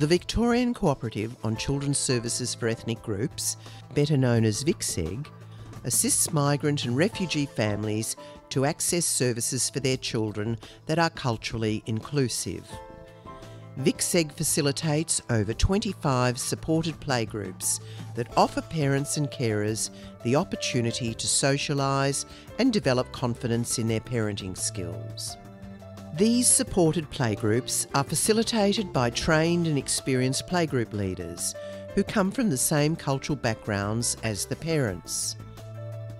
The Victorian Cooperative on Children's Services for Ethnic Groups, better known as VICSEG, assists migrant and refugee families to access services for their children that are culturally inclusive. VICSEG facilitates over 25 supported playgroups that offer parents and carers the opportunity to socialise and develop confidence in their parenting skills. These supported playgroups are facilitated by trained and experienced playgroup leaders who come from the same cultural backgrounds as the parents.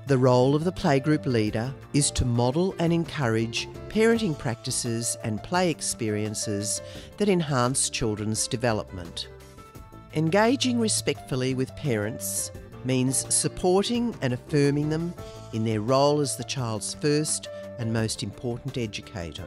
The role of the playgroup leader is to model and encourage parenting practices and play experiences that enhance children's development. Engaging respectfully with parents means supporting and affirming them in their role as the child's first and most important educator.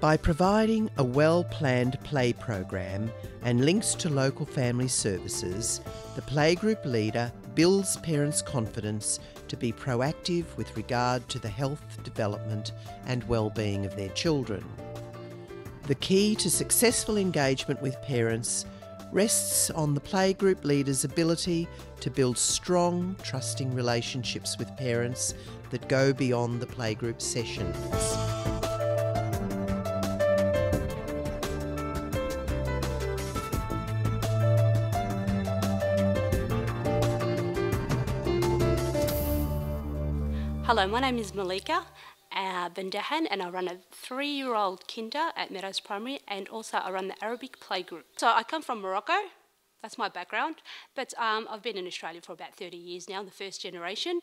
By providing a well planned play program and links to local family services, the playgroup leader builds parents' confidence to be proactive with regard to the health, development, and well-being of their children. The key to successful engagement with parents rests on the playgroup leader's ability to build strong, trusting relationships with parents that go beyond the playgroup sessions. Hello, my name is Malika uh, and I run a three-year-old kinder at Meadows Primary and also I run the Arabic playgroup. So I come from Morocco, that's my background, but um, I've been in Australia for about 30 years now, the first generation.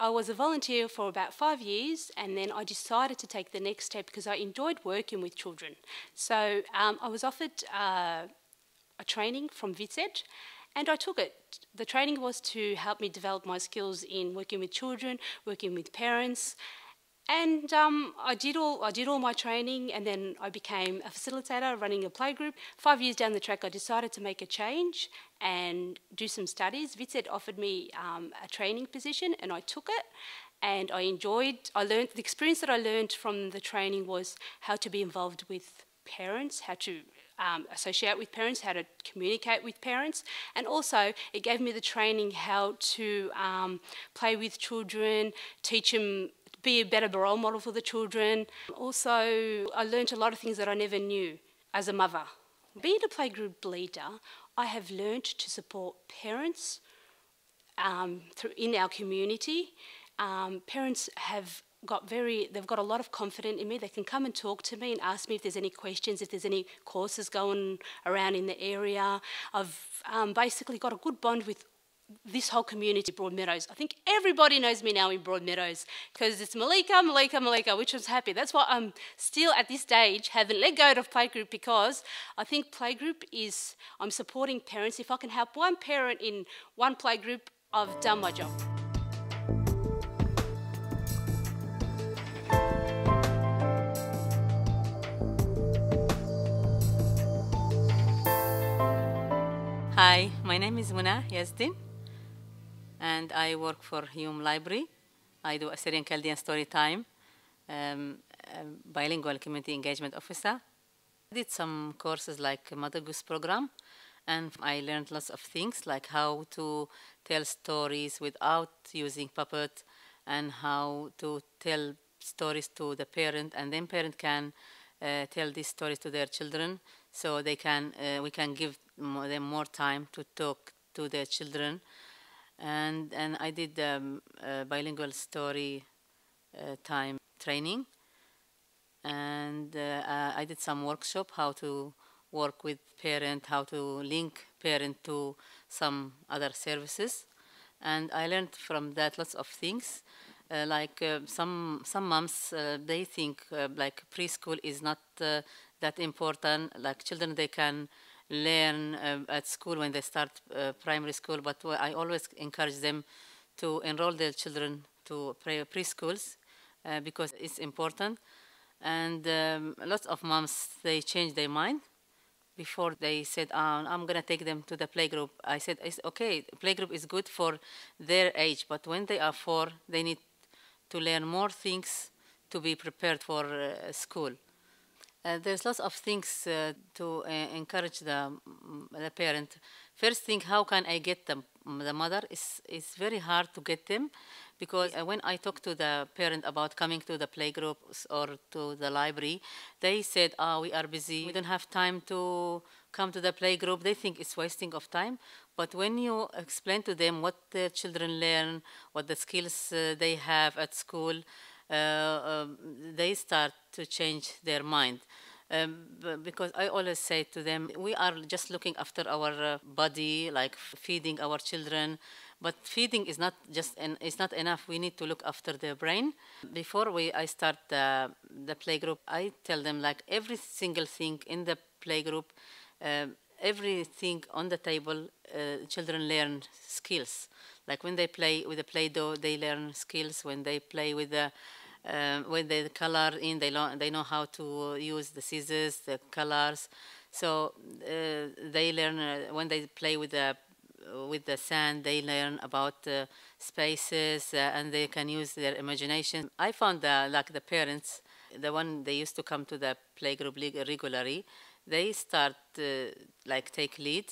I was a volunteer for about five years and then I decided to take the next step because I enjoyed working with children. So um, I was offered uh, a training from VICSEG and I took it. The training was to help me develop my skills in working with children, working with parents, and um, I did all I did all my training, and then I became a facilitator, running a playgroup. Five years down the track, I decided to make a change and do some studies. VICSEG offered me um, a training position, and I took it. And I enjoyed. I learned the experience that I learned from the training was how to be involved with parents, how to um, associate with parents, how to communicate with parents, and also it gave me the training how to um, play with children, teach them be a better role model for the children. Also, I learned a lot of things that I never knew as a mother. Being a playgroup leader, I have learned to support parents um, through, in our community. Um, parents have got very, they've got a lot of confidence in me. They can come and talk to me and ask me if there's any questions, if there's any courses going around in the area. I've um, basically got a good bond with this whole community, Broadmeadows. I think everybody knows me now in Broadmeadows because it's Malika, Malika, Malika, which was happy. That's why I'm still at this stage haven't let go of playgroup because I think playgroup is I'm supporting parents. If I can help one parent in one playgroup, I've done my job. Hi, my name is Muna Yazdin, and I work for Hume Library. I do Assyrian Chaldean story time, um, bilingual community engagement officer. I did some courses like Mother Goose program, and I learned lots of things like how to tell stories without using puppet, and how to tell stories to the parent, and then parent can uh, tell these stories to their children so they can uh, we can give them more time to talk to their children. And and I did um, bilingual story uh, time training. And uh, I did some workshop how to work with parent how to link parent to some other services. And I learned from that lots of things. Uh, like uh, some some moms uh, they think like preschool is not that important. Like children they can learn at school when they start primary school but I always encourage them to enroll their children to pre- preschools because it's important and um, lots of moms they change their mind before they said, oh, I'm going to take them to the playgroup. I said, it's okay, playgroup is good for their age, but when they are four, they need to learn more things to be prepared for uh, school. Uh, there's lots of things uh, to uh, encourage the, mm, the parent. First thing, how can I get the, the mother? It's, it's very hard to get them because uh, when I talk to the parent about coming to the playgroups or to the library, they said, oh, we are busy. We don't have time to come to the playgroup. They think it's wasting of time. But when you explain to them what the children learn, what the skills uh, they have at school, they start to change their mind. Um, because I always say to them, we are just looking after our uh, body, like feeding our children, but feeding is not just en- is not enough. We need to look after their brain. Before we I start the the playgroup, I tell them like every single thing in the playgroup, uh, everything on the table, uh, children learn skills. Like when they play with the play-doh, they learn skills. When they play with the um, when they color in, they, lo- they know how to use the scissors, the colors. So uh, they learn uh, when they play with the with the sand, they learn about uh, spaces uh, and they can use their imagination. I found that like the parents, the one they used to come to the playgroup regularly, they start uh, like take lead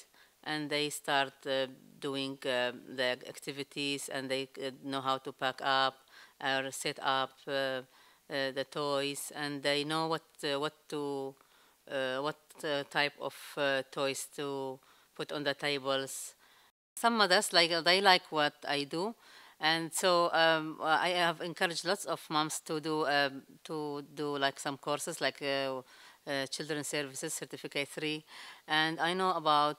and they start uh, doing uh, the activities and they know how to pack up or set up the toys and they know what what to what type of toys to put on the tables. Some mothers like they like what I do, and so um, I have encouraged lots of moms to do um, to do like some courses like uh, uh, children's services certificate three, and I know about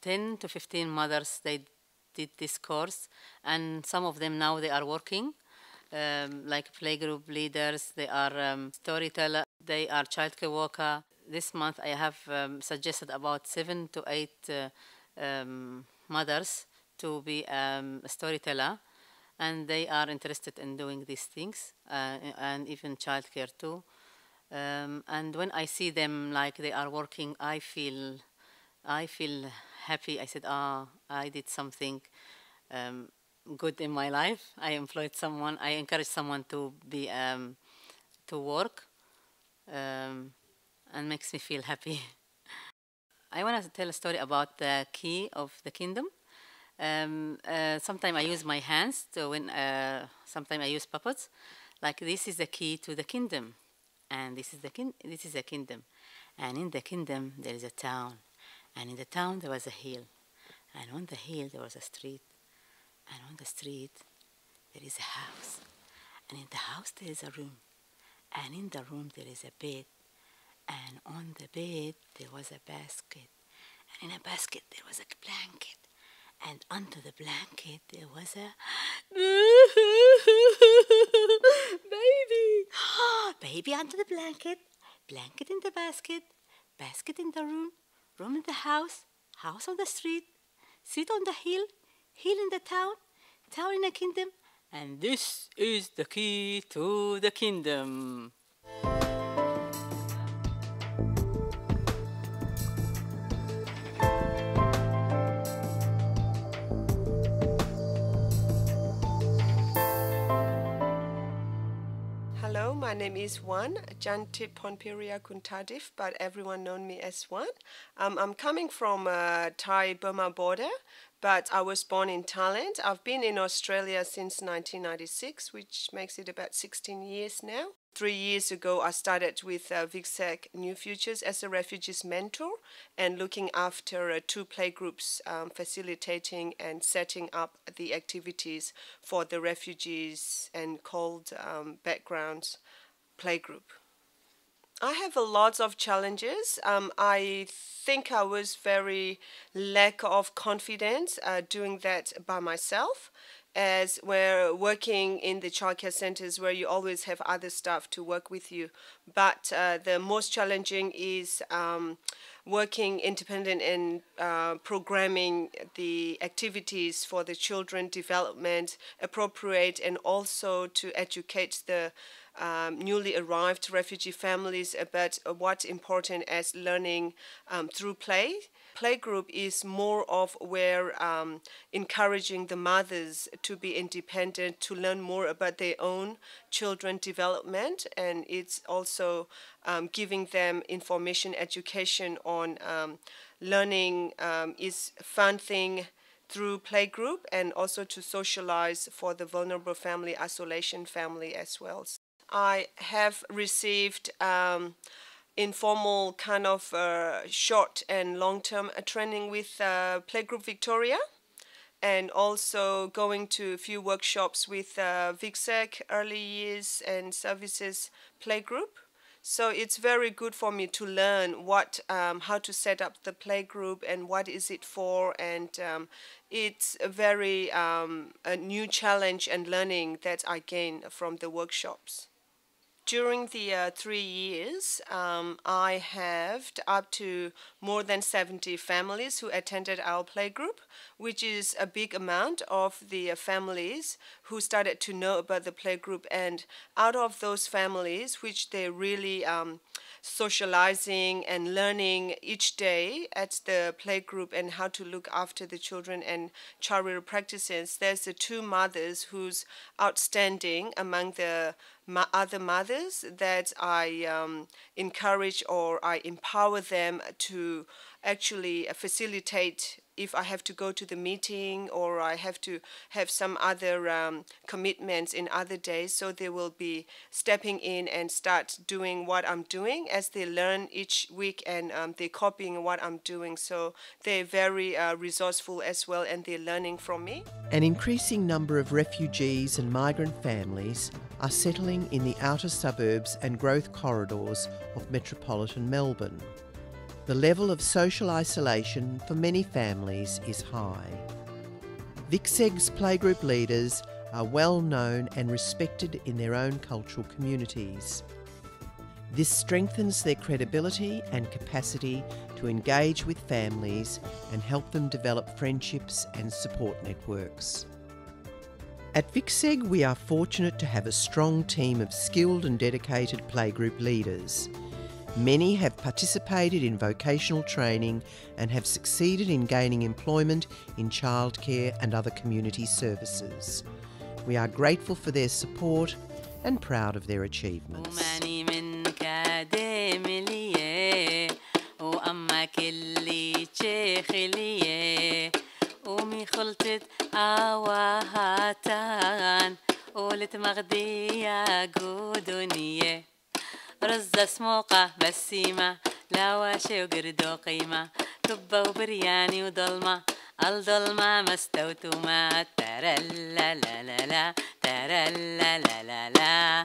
ten to fifteen mothers they did this course, and some of them now they are working. Um, like playgroup leaders, they are um, storyteller, they are childcare worker. This month I have um, suggested about seven to eight uh, um, mothers to be um, a storyteller, and they are interested in doing these things, uh, and even childcare too. Um, and when I see them like they are working, I feel, I feel happy. I said, ah, I did something um, good in my life. I employed someone. I encouraged someone to be um, to work, um, and makes me feel happy. I want to tell a story about the key of the kingdom. Um, uh, sometimes I use my hands to when. Uh, sometimes I use puppets. Like this is the key to the kingdom, and this is the kin- This is a kingdom, and in the kingdom there is a town, and in the town there was a hill, and on the hill there was a street, and on the street there is a house, and in the house there is a room, and in the room there is a bed, and on the bed there was a basket, and in a basket there was a blanket, and under the blanket there was a baby, baby under the blanket, blanket in the basket, basket in the room, room in the house, house on the street, street on the hill, hill in the town, town in the kingdom, and this is the key to the kingdom. My name is Wan Jantip Ponpiria Kuntadif, but everyone known me as Wan. Um, I'm coming from uh, Thai Burma border, but I was born in Thailand. I've been in Australia since 1996, which makes it about 16 years now. Three years ago, I started with uh, VICSEG New Futures as a refugees mentor and looking after uh, two playgroups, um, facilitating and setting up the activities for the refugees and cold um, backgrounds playgroup. I have a lot of challenges. Um, I think I was very lack of confidence uh, doing that by myself as we're working in the childcare centers where you always have other staff to work with you. But uh, the most challenging is um, working independent in uh, programming the activities for the children development appropriate and also to educate the um, newly arrived refugee families about what's important as learning um, through play. Playgroup is more of where um, encouraging the mothers to be independent, to learn more about their own children development, and it's also um, giving them information, education on um, learning um, is fun thing through playgroup and also to socialize for the vulnerable family, isolation family as well. I have received um, informal kind of uh, short and long-term uh, training with uh, Playgroup Victoria and also going to a few workshops with uh, VICSEG Early Years and Services Playgroup. So it's very good for me to learn what, um, how to set up the playgroup and what is it for, and um, it's a very um, a new challenge and learning that I gain from the workshops. During the uh, three years, um, I have up to more than 70 families who attended our playgroup, which is a big amount of the uh, families who started to know about the playgroup. And out of those families, which they really um, socializing and learning each day at the playgroup and how to look after the children and child practices. There's the two mothers who's outstanding among the other mothers that I um, encourage or I empower them to actually facilitate if I have to go to the meeting or I have to have some other um, commitments in other days. So they will be stepping in and start doing what I'm doing as they learn each week and um, they're copying what I'm doing. So they're very uh, resourceful as well and they're learning from me. An increasing number of refugees and migrant families are settling in the outer suburbs and growth corridors of metropolitan Melbourne. The level of social isolation for many families is high. VICSEG's playgroup leaders are well known and respected in their own cultural communities. This strengthens their credibility and capacity to engage with families and help them develop friendships and support networks. At VICSEG, we are fortunate to have a strong team of skilled and dedicated playgroup leaders Many have participated in vocational training and have succeeded in gaining employment in childcare and other community services. We are grateful for their support and proud of their achievements. رز سموقة بسيمة لواشي وقردو قيمة كبة وبرياني وضلمة الضلمة مستوتمة ترى لا لا لا لا ترى لا لا لا لا.